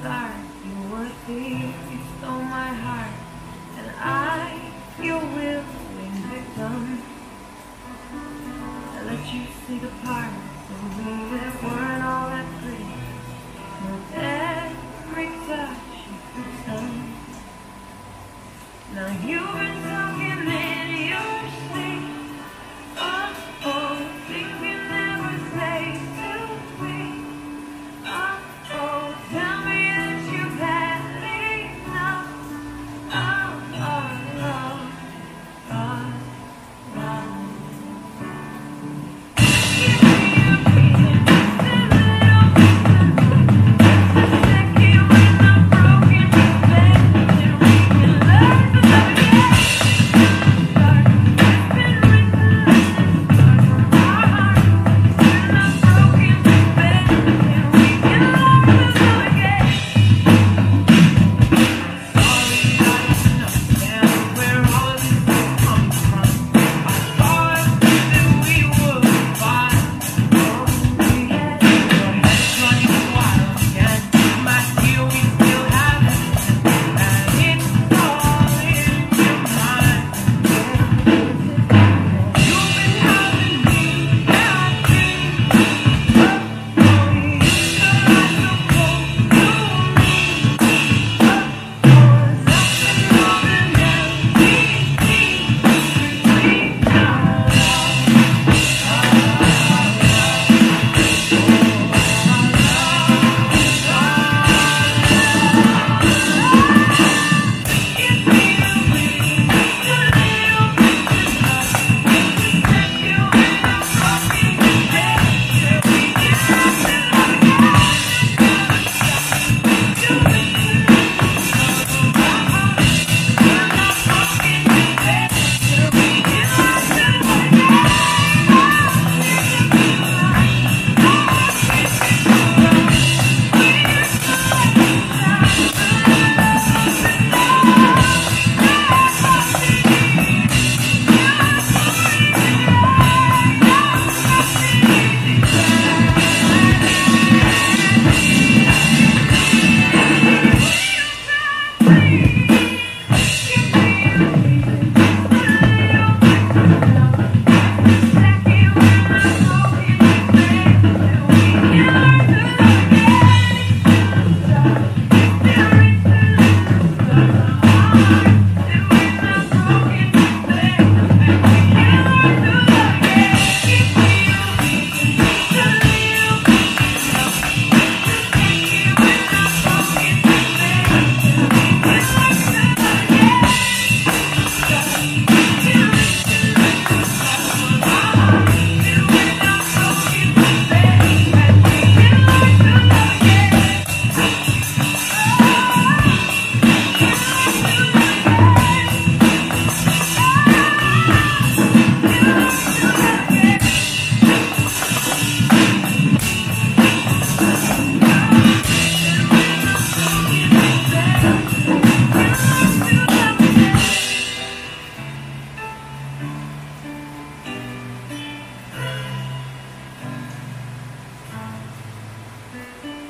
star. You were thieves stole my heart, and I, your willing victim. I let you see the parts of me that weren't all that pretty. With every touch you could Now you've been Thank you.